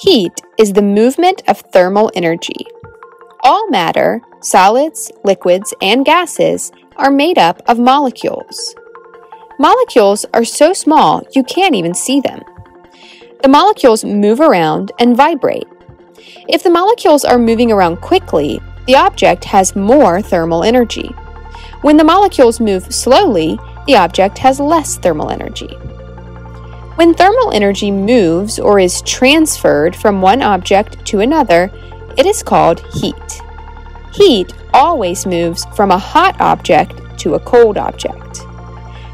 Heat is the movement of thermal energy. All matter, solids, liquids, and gases, are made up of molecules. Molecules are so small you can't even see them. The molecules move around and vibrate. If the molecules are moving around quickly, the object has more thermal energy. When the molecules move slowly, the object has less thermal energy. When thermal energy moves or is transferred from one object to another, it is called heat. Heat always moves from a hot object to a cold object.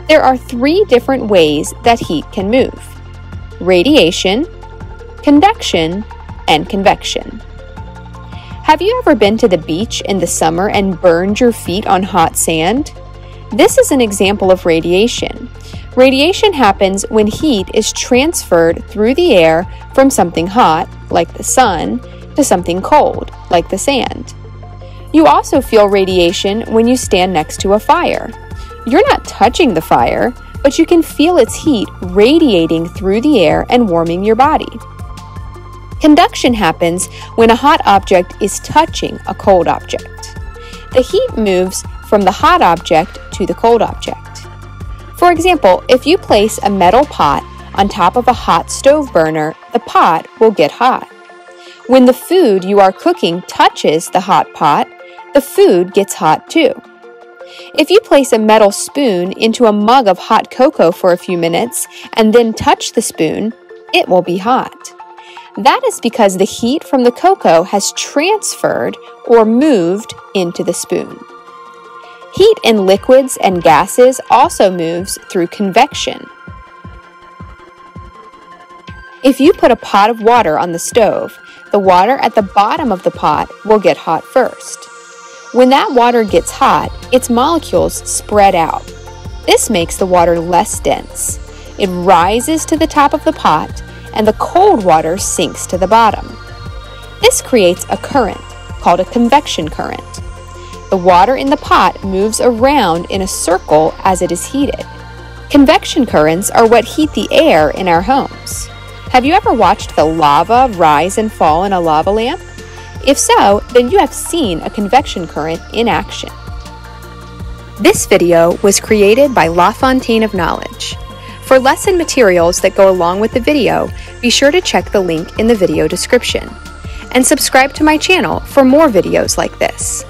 There are three different ways that heat can move radiation, conduction, and convection. Have you ever been to the beach in the summer and burned your feet on hot sand? This is an example of radiation. Radiation happens when heat is transferred through the air from something hot, like the sun, to something cold, like the sand. You also feel radiation when you stand next to a fire. You're not touching the fire, but you can feel its heat radiating through the air and warming your body. Conduction happens when a hot object is touching a cold object. The heat moves from the hot object to the cold object. For example, if you place a metal pot on top of a hot stove burner, the pot will get hot. When the food you are cooking touches the hot pot, the food gets hot too. If you place a metal spoon into a mug of hot cocoa for a few minutes and then touch the spoon, it will be hot. That is because the heat from the cocoa has transferred or moved into the spoon. Heat in liquids and gases also moves through convection. If you put a pot of water on the stove, the water at the bottom of the pot will get hot first. When that water gets hot, its molecules spread out. This makes the water less dense. It rises to the top of the pot, and the cold water sinks to the bottom. This creates a current, called a convection current. The water in the pot moves around in a circle as it is heated. Convection currents are what heat the air in our homes. Have you ever watched the lava rise and fall in a lava lamp? If so, then you have seen a convection current in action. This video was created by LaFountaine of Knowledge. For lesson materials that go along with the video, be sure to check the link in the video description. And subscribe to my channel for more videos like this.